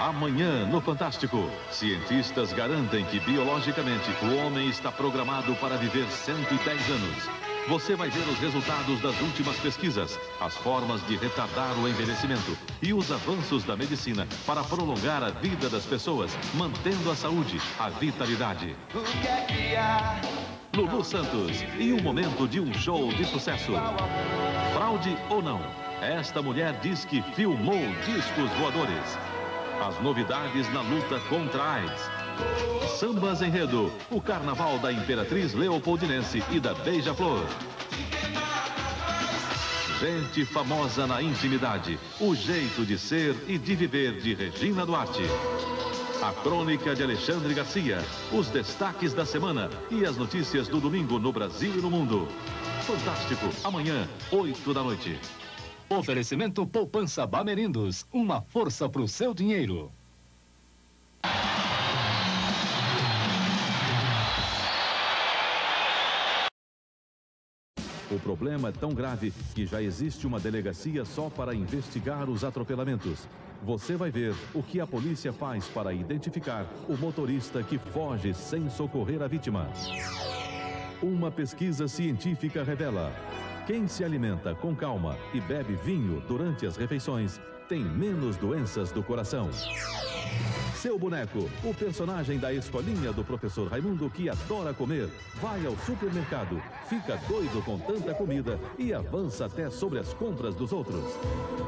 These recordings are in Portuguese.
Amanhã, no Fantástico, cientistas garantem que biologicamente o homem está programado para viver 110 anos. Você vai ver os resultados das últimas pesquisas, as formas de retardar o envelhecimento e os avanços da medicina para prolongar a vida das pessoas, mantendo a saúde, a vitalidade. Lulu Santos e um momento de um show de sucesso. Fraude ou não? Esta mulher diz que filmou discos voadores. As novidades na luta contra a AIDS. Sambas Enredo, o carnaval da Imperatriz Leopoldinense e da Beija-Flor. Gente famosa na intimidade, o jeito de ser e de viver de Regina Duarte. A crônica de Alexandre Garcia, os destaques da semana e as notícias do domingo no Brasil e no mundo. Fantástico, amanhã, 8 da noite. Oferecimento Poupança Bamerindos, uma força para o seu dinheiro. O problema é tão grave que já existe uma delegacia só para investigar os atropelamentos. Você vai ver o que a polícia faz para identificar o motorista que foge sem socorrer a vítima. Uma pesquisa científica revela: quem se alimenta com calma e bebe vinho durante as refeições tem menos doenças do coração. Seu boneco, o personagem da escolinha do professor Raimundo que adora comer, vai ao supermercado, fica doido com tanta comida e avança até sobre as compras dos outros.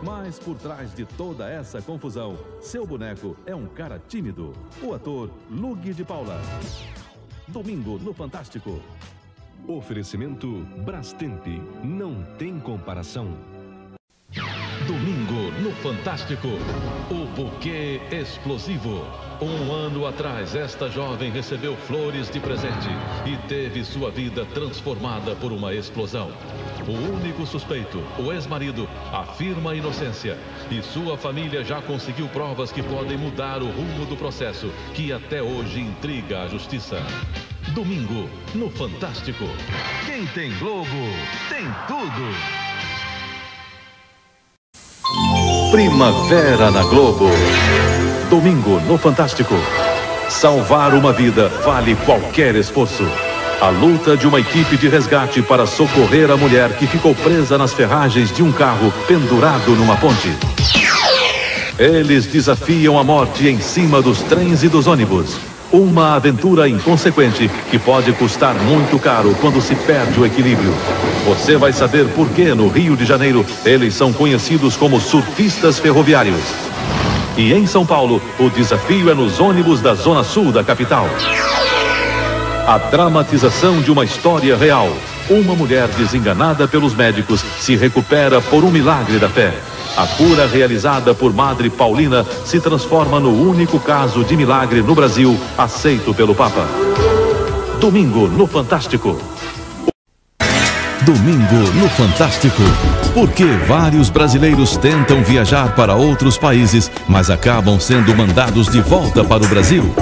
Mas por trás de toda essa confusão, seu boneco é um cara tímido. O ator Lug de Paula. Domingo no Fantástico. Oferecimento Brastemp. Não tem comparação. Domingo no Fantástico, o buquê explosivo. Um ano atrás, esta jovem recebeu flores de presente e teve sua vida transformada por uma explosão. O único suspeito, o ex-marido, afirma a inocência e sua família já conseguiu provas que podem mudar o rumo do processo, que até hoje intriga a justiça. Domingo no Fantástico. Quem tem Globo tem tudo. Primavera na Globo. Domingo no Fantástico. Salvar uma vida vale qualquer esforço. A luta de uma equipe de resgate para socorrer a mulher que ficou presa nas ferragens de um carro pendurado numa ponte. Eles desafiam a morte em cima dos trens e dos ônibus. Uma aventura inconsequente que pode custar muito caro quando se perde o equilíbrio. Você vai saber por que no Rio de Janeiro eles são conhecidos como surfistas ferroviários. E em São Paulo, o desafio é nos ônibus da Zona Sul da capital. A dramatização de uma história real. Uma mulher desenganada pelos médicos se recupera por um milagre da fé. A cura realizada por Madre Paulina se transforma no único caso de milagre no Brasil aceito pelo Papa. Domingo no Fantástico. Domingo no Fantástico. Porque vários brasileiros tentam viajar para outros países, mas acabam sendo mandados de volta para o Brasil.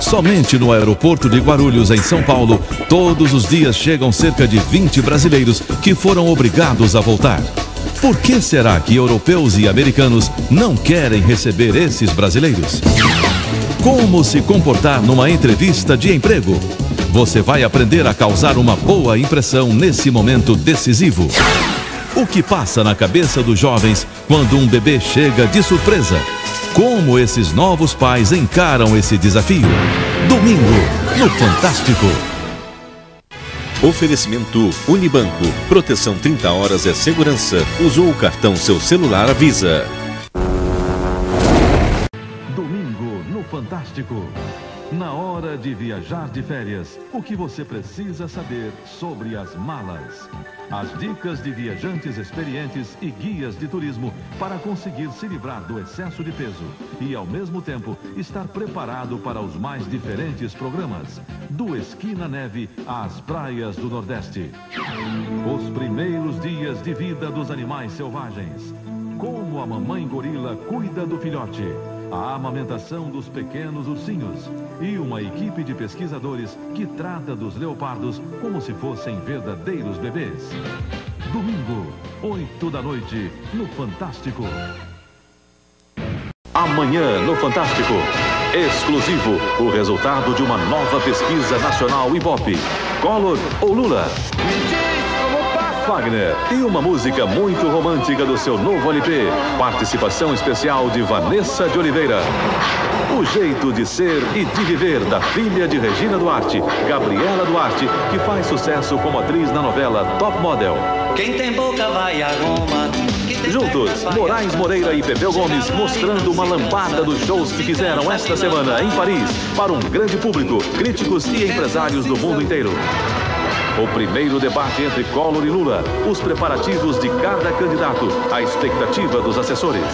Somente no aeroporto de Guarulhos, em São Paulo, todos os dias chegam cerca de 20 brasileiros que foram obrigados a voltar. Por que será que europeus e americanos não querem receber esses brasileiros? Como se comportar numa entrevista de emprego? Você vai aprender a causar uma boa impressão nesse momento decisivo. O que passa na cabeça dos jovens quando um bebê chega de surpresa? Como esses novos pais encaram esse desafio? Domingo, no Fantástico. Oferecimento Unibanco. Proteção 30 horas é segurança. Usou o cartão seu celular avisa. Domingo no Fantástico. Hora de viajar de férias, o que você precisa saber sobre as malas. As dicas de viajantes experientes e guias de turismo para conseguir se livrar do excesso de peso e, ao mesmo tempo, estar preparado para os mais diferentes programas. Do esqui na neve às praias do Nordeste. Os primeiros dias de vida dos animais selvagens. Como a mamãe gorila cuida do filhote a amamentação dos pequenos ursinhos e uma equipe de pesquisadores que trata dos leopardos como se fossem verdadeiros bebês. Domingo, 8 da noite, no Fantástico. Amanhã no Fantástico. Exclusivo, o resultado de uma nova pesquisa nacional Ibope. Collor ou Lula? Wagner e uma música muito romântica do seu novo LP. Participação especial de Vanessa de Oliveira. O jeito de ser e de viver da filha de Regina Duarte, Gabriela Duarte, que faz sucesso como atriz na novela Top Model. Quem tem boca vai a Roma. Juntos, Moraes Moreira e Pepeu Gomes mostrando uma lambada dos shows que fizeram esta semana em Paris para um grande público, críticos e empresários do mundo inteiro. O primeiro debate entre Collor e Lula, os preparativos de cada candidato, a expectativa dos assessores.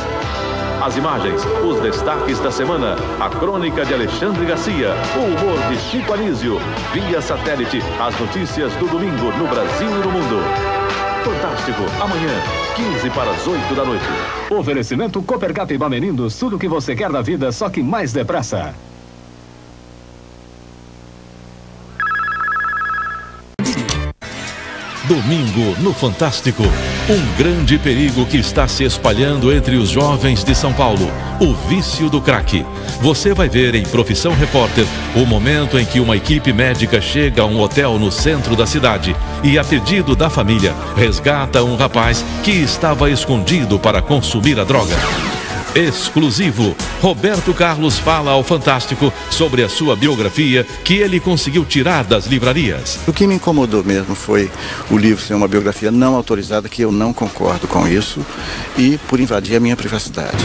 As imagens, os destaques da semana, a crônica de Alexandre Garcia, o humor de Chico Anísio, via satélite, as notícias do domingo no Brasil e no mundo. Fantástico, amanhã, 15 para as 8 da noite. Oferecimento Copergato e Bamerindos, tudo o que você quer da vida, só que mais depressa. Domingo no Fantástico. Um grande perigo que está se espalhando entre os jovens de São Paulo: o vício do crack. Você vai ver em Profissão Repórter o momento em que uma equipe médica chega a um hotel no centro da cidade e, a pedido da família, resgata um rapaz que estava escondido para consumir a droga. Exclusivo. Roberto Carlos fala ao Fantástico sobre a sua biografia que ele conseguiu tirar das livrarias. O que me incomodou mesmo foi o livro ser uma biografia não autorizada, que eu não concordo com isso, e por invadir a minha privacidade.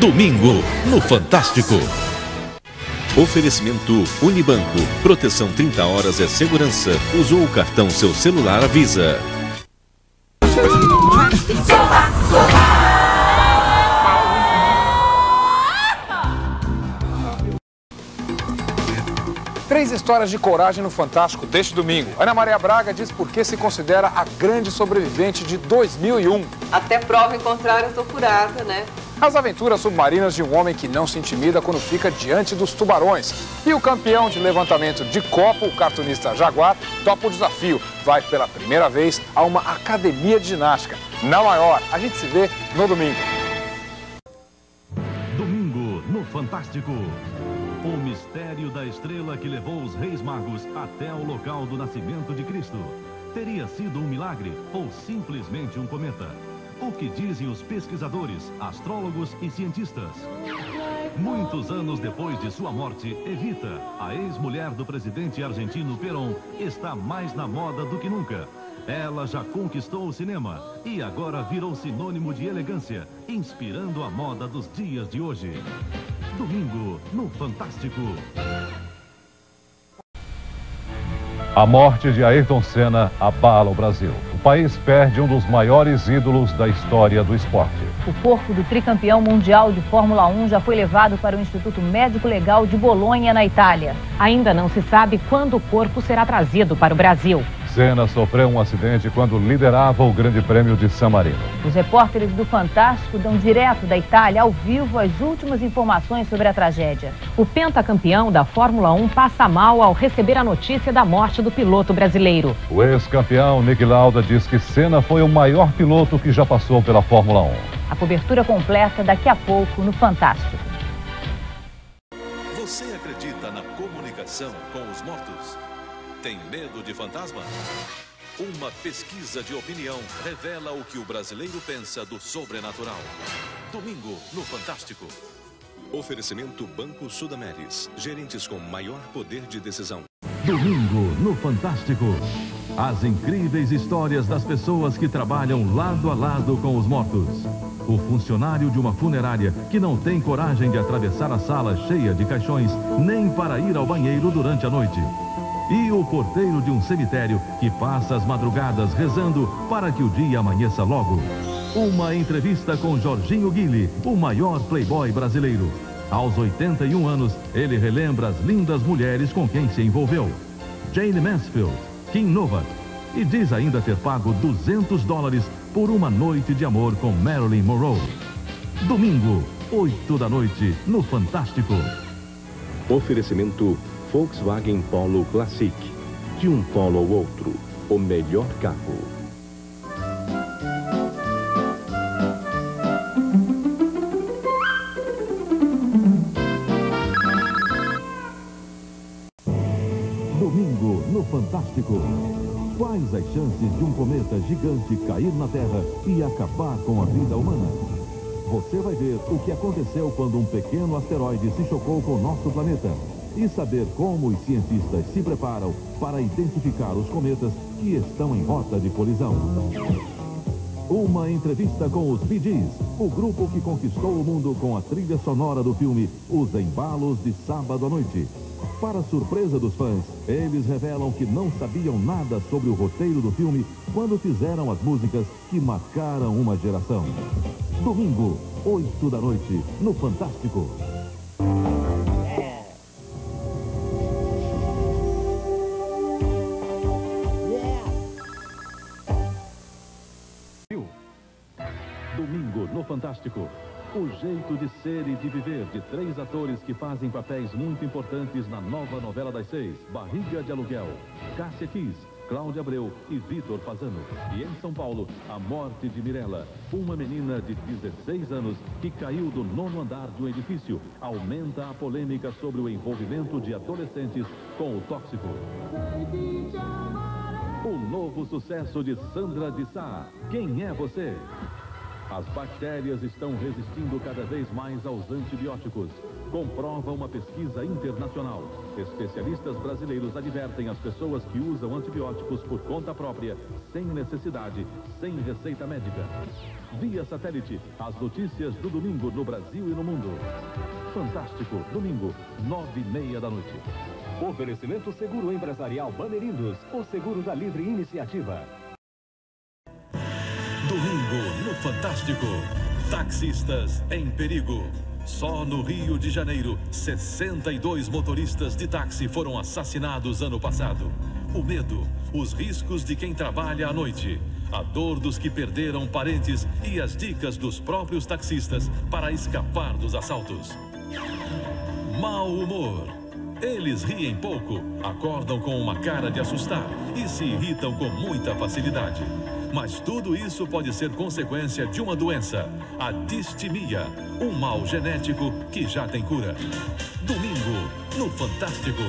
Domingo no Fantástico. Oferecimento Unibanco. Proteção 30 horas é segurança. Usou o cartão seu celular avisa. Histórias de coragem no Fantástico deste domingo. Ana Maria Braga diz por que se considera a grande sobrevivente de 2001. Até prova em contrário, eu tô curada, né? As aventuras submarinas de um homem que não se intimida quando fica diante dos tubarões. E o campeão de levantamento de copo, o cartunista Jaguar, topa o desafio. Vai pela primeira vez a uma academia de ginástica. Na maior, a gente se vê no domingo. Domingo no Fantástico. O mistério da estrela que levou os reis magos até o local do nascimento de Cristo. Teria sido um milagre ou simplesmente um cometa? O que dizem os pesquisadores, astrólogos e cientistas? Muitos anos depois de sua morte, Evita, a ex-mulher do presidente argentino Perón, está mais na moda do que nunca. Ela já conquistou o cinema e agora virou sinônimo de elegância, inspirando a moda dos dias de hoje. Domingo, no Fantástico. A morte de Ayrton Senna abala o Brasil. O país perde um dos maiores ídolos da história do esporte. O corpo do tricampeão mundial de Fórmula 1 já foi levado para o Instituto Médico Legal de Bolonha, na Itália. Ainda não se sabe quando o corpo será trazido para o Brasil. Senna sofreu um acidente quando liderava o Grande Prêmio de San Marino. Os repórteres do Fantástico dão direto da Itália, ao vivo, as últimas informações sobre a tragédia. O pentacampeão da Fórmula 1 passa mal ao receber a notícia da morte do piloto brasileiro. O ex-campeão Nick Lauda diz que Senna foi o maior piloto que já passou pela Fórmula 1. A cobertura completa daqui a pouco no Fantástico. Medo de fantasma? Uma pesquisa de opinião revela o que o brasileiro pensa do sobrenatural. Domingo, no Fantástico. Oferecimento Banco Sudameris. Gerentes com maior poder de decisão. Domingo no Fantástico. As incríveis histórias das pessoas que trabalham lado a lado com os mortos. O funcionário de uma funerária que não tem coragem de atravessar a sala cheia de caixões nem para ir ao banheiro durante a noite. E o porteiro de um cemitério que passa as madrugadas rezando para que o dia amanheça logo. Uma entrevista com Jorginho Guille, o maior playboy brasileiro. Aos 81 anos, ele relembra as lindas mulheres com quem se envolveu. Jane Mansfield, Kim Novak. E diz ainda ter pago 200 dólares por uma noite de amor com Marilyn Monroe. Domingo, 8 da noite, no Fantástico. Oferecimento Volkswagen Polo Classic. De um polo ao outro, o melhor carro. Domingo, no Fantástico. Quais as chances de um cometa gigante cair na Terra e acabar com a vida humana? Você vai ver o que aconteceu quando um pequeno asteroide se chocou com o nosso planeta e saber como os cientistas se preparam para identificar os cometas que estão em rota de colisão. Uma entrevista com os Bee o grupo que conquistou o mundo com a trilha sonora do filme Os Embalos de Sábado à Noite. Para surpresa dos fãs, eles revelam que não sabiam nada sobre o roteiro do filme quando fizeram as músicas que marcaram uma geração. Domingo, 8 da noite, no Fantástico. Jeito de ser e de viver de três atores que fazem papéis muito importantes na nova novela das seis, Barriga de Aluguel. Cássia Kiss, Cláudia Abreu e Vitor Fazano. E em São Paulo, a morte de Mirella, uma menina de 16 anos que caiu do nono andar de um edifício. Aumenta a polêmica sobre o envolvimento de adolescentes com o tóxico. O novo sucesso de Sandra de Sá. Quem é você? As bactérias estão resistindo cada vez mais aos antibióticos. Comprova uma pesquisa internacional. Especialistas brasileiros advertem as pessoas que usam antibióticos por conta própria, sem necessidade, sem receita médica. Via satélite, as notícias do domingo no Brasil e no mundo. Fantástico, domingo, nove e meia da noite. Oferecimento Seguro Empresarial Bandeirindos, o seguro da livre iniciativa. Domingo no Fantástico. Taxistas em perigo. Só no Rio de Janeiro, 62 motoristas de táxi foram assassinados ano passado. O medo, os riscos de quem trabalha à noite, a dor dos que perderam parentes e as dicas dos próprios taxistas para escapar dos assaltos. Mau humor. Eles riem pouco, acordam com uma cara de assustar e se irritam com muita facilidade. Mas tudo isso pode ser consequência de uma doença, a distimia, um mal genético que já tem cura. Domingo, no Fantástico.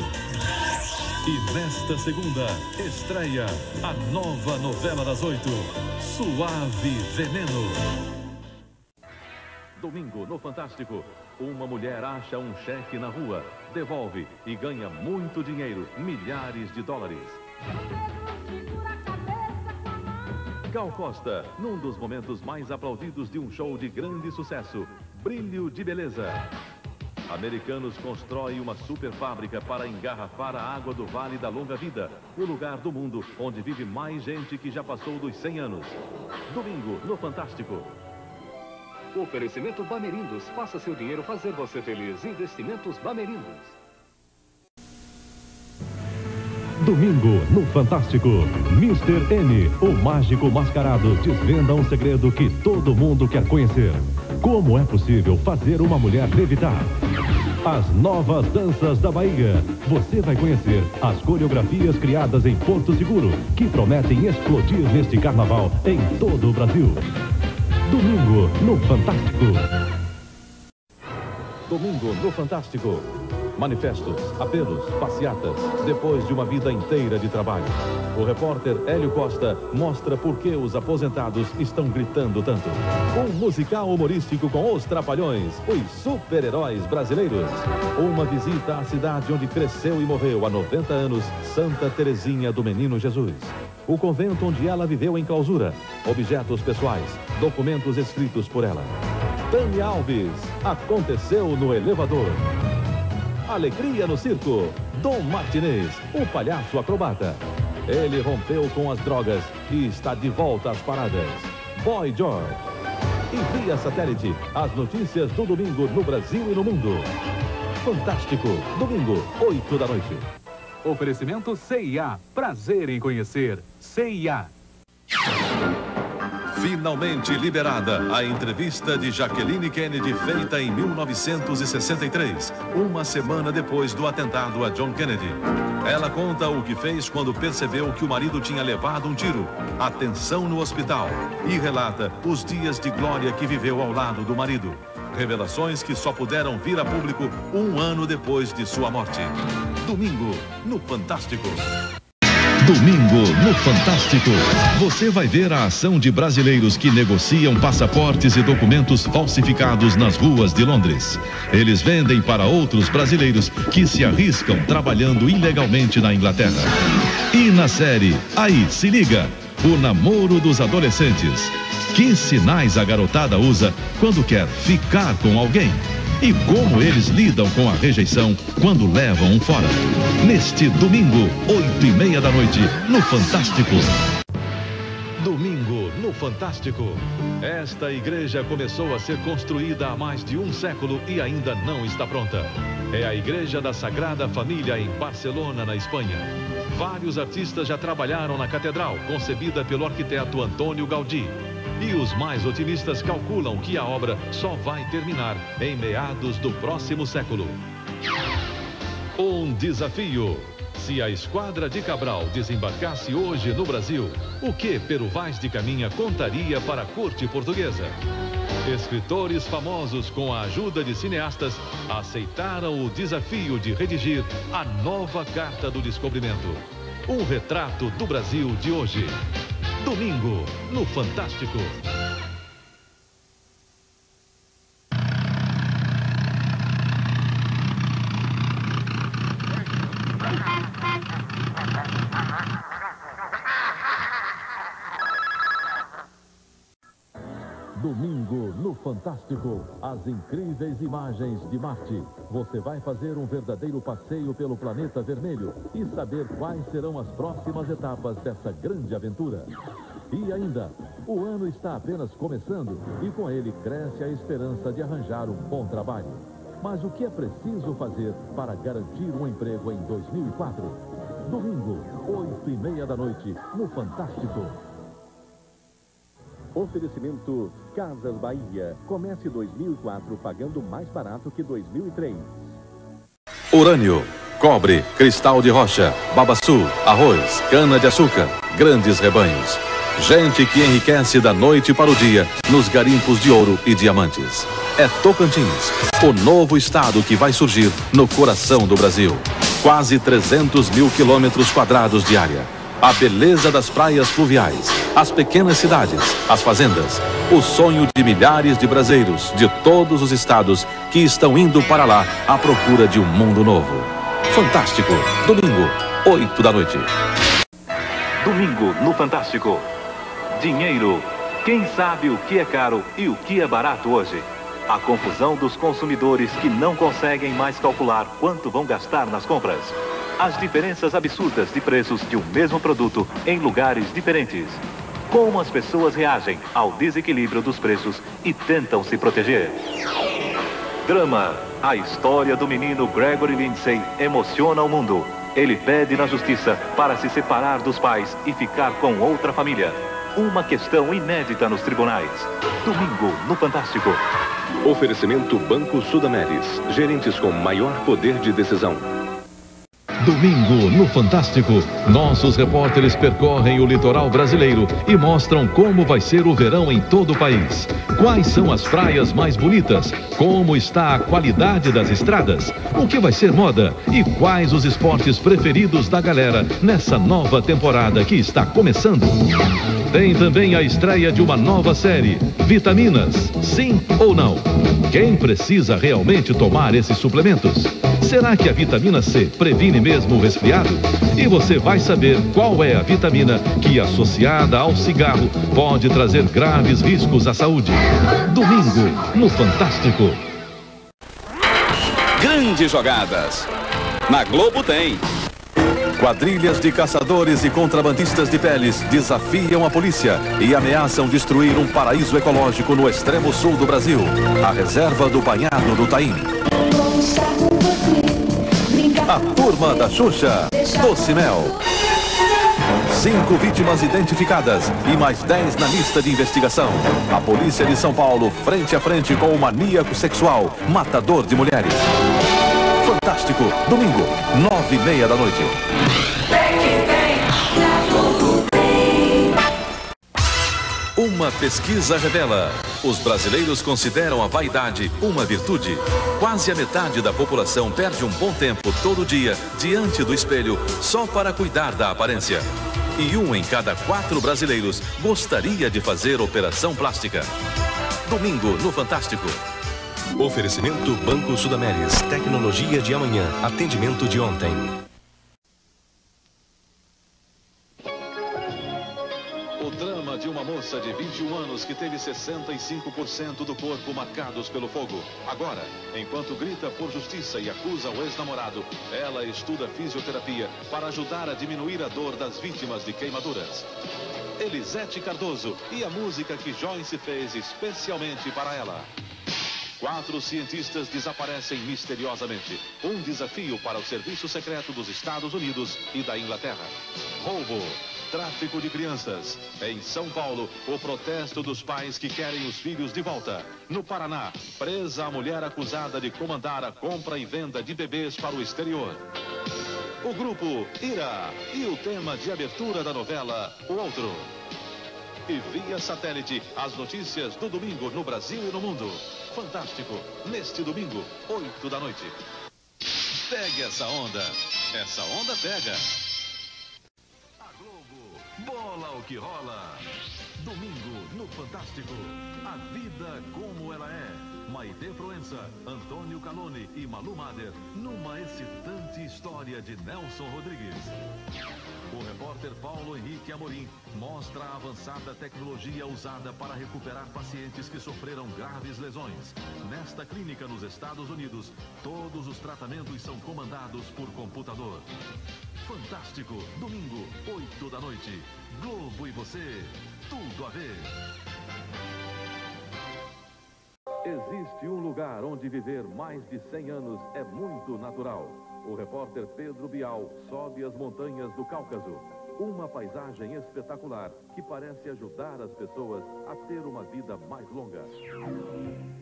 E nesta segunda, estreia a nova novela das oito, Suave Veneno. Domingo, no Fantástico, uma mulher acha um cheque na rua, devolve e ganha muito dinheiro, milhares de dólares. Gal Costa, num dos momentos mais aplaudidos de um show de grande sucesso, Brilho de Beleza. Americanos constroem uma super fábrica para engarrafar a água do Vale da Longa Vida, o lugar do mundo onde vive mais gente que já passou dos 100 anos. Domingo, no Fantástico. Oferecimento Bamerindos. Faça seu dinheiro fazer você feliz. Investimentos Bamerindos. Domingo, no Fantástico, Mr. N, o mágico mascarado, desvenda um segredo que todo mundo quer conhecer. Como é possível fazer uma mulher levitar? As novas danças da Bahia. Você vai conhecer as coreografias criadas em Porto Seguro, que prometem explodir neste carnaval em todo o Brasil. Domingo, no Fantástico. Domingo no Fantástico. Manifestos, apelos, passeatas, depois de uma vida inteira de trabalho. O repórter Hélio Costa mostra por que os aposentados estão gritando tanto. Um musical humorístico com os trapalhões, os super-heróis brasileiros. Uma visita à cidade onde cresceu e morreu há 90 anos, Santa Terezinha do Menino Jesus. O convento onde ela viveu em clausura. Objetos pessoais, documentos escritos por ela. Tânia Alves, aconteceu no elevador. Alegria no circo. Dom Martinez, o palhaço acrobata. Ele rompeu com as drogas e está de volta às paradas. Boy George. E via satélite, as notícias do domingo no Brasil e no mundo. Fantástico, domingo, 8 da noite. Oferecimento CIA. Prazer em conhecer. CIA. Finalmente liberada a entrevista de Jacqueline Kennedy feita em 1963, uma semana depois do atentado a John Kennedy. Ela conta o que fez quando percebeu que o marido tinha levado um tiro, a tensão no hospital e relata os dias de glória que viveu ao lado do marido. Revelações que só puderam vir a público um ano depois de sua morte. Domingo, no Fantástico. Domingo, no Fantástico, você vai ver a ação de brasileiros que negociam passaportes e documentos falsificados nas ruas de Londres. Eles vendem para outros brasileiros que se arriscam trabalhando ilegalmente na Inglaterra. E na série, aí, se liga, o namoro dos adolescentes. Que sinais a garotada usa quando quer ficar com alguém? E como eles lidam com a rejeição quando levam um fora. Neste domingo, oito e meia da noite, no Fantástico. Domingo no Fantástico. Esta igreja começou a ser construída há mais de um século e ainda não está pronta. É a Igreja da Sagrada Família em Barcelona, na Espanha. Vários artistas já trabalharam na catedral, concebida pelo arquiteto Antônio Gaudí. E os mais otimistas calculam que a obra só vai terminar em meados do próximo século. Um desafio. Se a esquadra de Cabral desembarcasse hoje no Brasil, o que Peru Vaz de Caminha contaria para a corte portuguesa? Escritores famosos, com a ajuda de cineastas, aceitaram o desafio de redigir a nova Carta do Descobrimento. Um retrato do Brasil de hoje. Domingo, no Fantástico. Domingo no Fantástico, as incríveis imagens de Marte. Você vai fazer um verdadeiro passeio pelo planeta vermelho e saber quais serão as próximas etapas dessa grande aventura. E ainda, o ano está apenas começando e com ele cresce a esperança de arranjar um bom trabalho. Mas o que é preciso fazer para garantir um emprego em 2004? Domingo, oito e meia da noite, no Fantástico. Oferecimento Casas Bahia. Comece 2004 pagando mais barato que 2003. Urânio, cobre, cristal de rocha, babaçu, arroz, cana-de-açúcar, grandes rebanhos. Gente que enriquece da noite para o dia nos garimpos de ouro e diamantes. É Tocantins, o novo estado que vai surgir no coração do Brasil. Quase 300 mil quilômetros quadrados de área. A beleza das praias fluviais, as pequenas cidades, as fazendas. O sonho de milhares de brasileiros de todos os estados que estão indo para lá à procura de um mundo novo. Fantástico, domingo, 8 da noite. Domingo no Fantástico. Dinheiro. Quem sabe o que é caro e o que é barato hoje? A confusão dos consumidores que não conseguem mais calcular quanto vão gastar nas compras. As diferenças absurdas de preços de um mesmo produto em lugares diferentes. Como as pessoas reagem ao desequilíbrio dos preços e tentam se proteger. Drama. A história do menino Gregory Lindsay emociona o mundo. Ele pede na justiça para se separar dos pais e ficar com outra família. Uma questão inédita nos tribunais. Domingo, no Fantástico. Oferecimento Banco Sudameris. Gerentes com maior poder de decisão. Domingo, no Fantástico, nossos repórteres percorrem o litoral brasileiro e mostram como vai ser o verão em todo o país. Quais são as praias mais bonitas? Como está a qualidade das estradas? O que vai ser moda? E quais os esportes preferidos da galera nessa nova temporada que está começando? Tem também a estreia de uma nova série, Vitaminas, sim ou não? Quem precisa realmente tomar esses suplementos? Será que a vitamina C previne mesmo o resfriado? E você vai saber qual é a vitamina que, associada ao cigarro, pode trazer graves riscos à saúde. Domingo, no Fantástico. Grandes jogadas. Na Globo tem. Quadrilhas de caçadores e contrabandistas de peles desafiam a polícia e ameaçam destruir um paraíso ecológico no extremo sul do Brasil, a reserva do Banhado do Taim. A turma da Xuxa, Doce Mel. Cinco vítimas identificadas e mais dez na lista de investigação. A polícia de São Paulo frente a frente com o maníaco sexual, matador de mulheres. Fantástico, domingo, nove e meia da noite. Uma pesquisa revela: os brasileiros consideram a vaidade uma virtude. Quase a metade da população perde um bom tempo todo dia diante do espelho só para cuidar da aparência. E um em cada quatro brasileiros gostaria de fazer operação plástica. Domingo no Fantástico. Oferecimento Banco Sudameris. Tecnologia de amanhã. Atendimento de ontem. Drama de uma moça de 21 anos que teve 65% do corpo marcados pelo fogo. Agora, enquanto grita por justiça e acusa o ex-namorado, ela estuda fisioterapia para ajudar a diminuir a dor das vítimas de queimaduras. Elisete Cardoso e a música que Joyce fez especialmente para ela. Quatro cientistas desaparecem misteriosamente. Um desafio para o Serviço Secreto dos Estados Unidos e da Inglaterra. Roubo. Tráfico de crianças. Em São Paulo, o protesto dos pais que querem os filhos de volta. No Paraná, presa a mulher acusada de comandar a compra e venda de bebês para o exterior. O grupo Ira e o tema de abertura da novela O Outro. E via satélite, as notícias do domingo no Brasil e no mundo. Fantástico, neste domingo, 8 da noite. Pegue essa onda. Essa onda pega. Que rola. Domingo no Fantástico. A vida como ela é. Maite Proença, Antônio Calone e Malu Mader, numa excitante história de Nelson Rodrigues. O repórter Paulo Henrique Amorim mostra a avançada tecnologia usada para recuperar pacientes que sofreram graves lesões. Nesta clínica nos Estados Unidos, todos os tratamentos são comandados por computador. Fantástico, domingo, 8 da noite. Globo e você, tudo a ver. Existe um lugar onde viver mais de 100 anos é muito natural. O repórter Pedro Bial sobe as montanhas do Cáucaso. Uma paisagem espetacular que parece ajudar as pessoas a ter uma vida mais longa.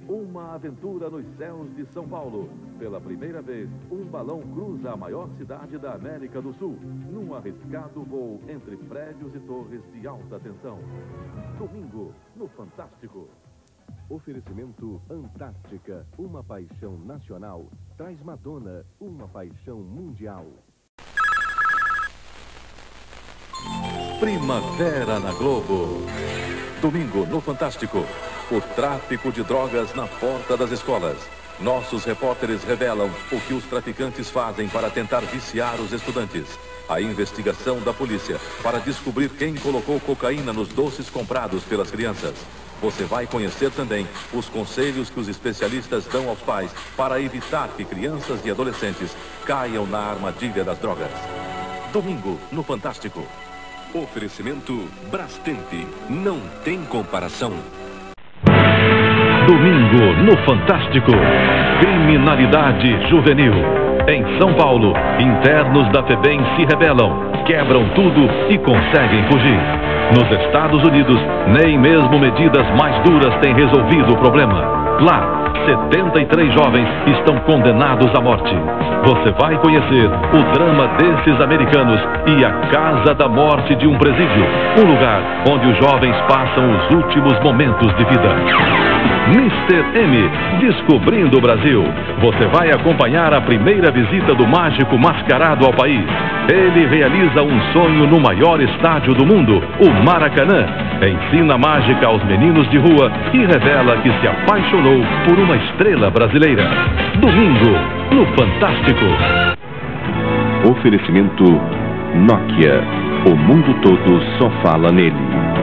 Uma aventura nos céus de São Paulo. Pela primeira vez, um balão cruza a maior cidade da América do Sul, num arriscado voo entre prédios e torres de alta tensão. Domingo, no Fantástico. Oferecimento Antártica, uma paixão nacional. Traz Madonna, uma paixão mundial. Primavera na Globo. Domingo no Fantástico. O tráfico de drogas na porta das escolas. Nossos repórteres revelam o que os traficantes fazem para tentar viciar os estudantes. A investigação da polícia para descobrir quem colocou cocaína nos doces comprados pelas crianças. Você vai conhecer também os conselhos que os especialistas dão aos pais para evitar que crianças e adolescentes caiam na armadilha das drogas. Domingo no Fantástico. Oferecimento Brastente. Não tem comparação. Domingo no Fantástico. Criminalidade juvenil. Em São Paulo, internos da FEBEM se rebelam, quebram tudo e conseguem fugir. Nos Estados Unidos, nem mesmo medidas mais duras têm resolvido o problema. Lá, 73 jovens estão condenados à morte. Você vai conhecer o drama desses americanos e a casa da morte de um presídio, um lugar onde os jovens passam os últimos momentos de vida. Mr. M, descobrindo o Brasil. Você vai acompanhar a primeira visita do mágico mascarado ao país. Ele realiza um sonho no maior estádio do mundo, o Maracanã. Ensina mágica aos meninos de rua e revela que se apaixonou por uma estrela brasileira. Domingo, no Fantástico. Oferecimento Nokia. O mundo todo só fala nele.